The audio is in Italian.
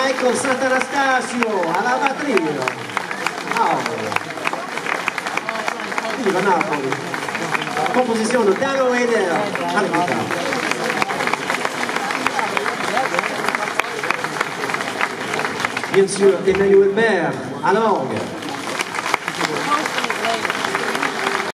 Michael Sant'Anastasio alla batteria. Oh. Viva Napoli. Composizione Dano Eder Arbitra. Bien sûr, Emmanuel Baird, à l'orgue.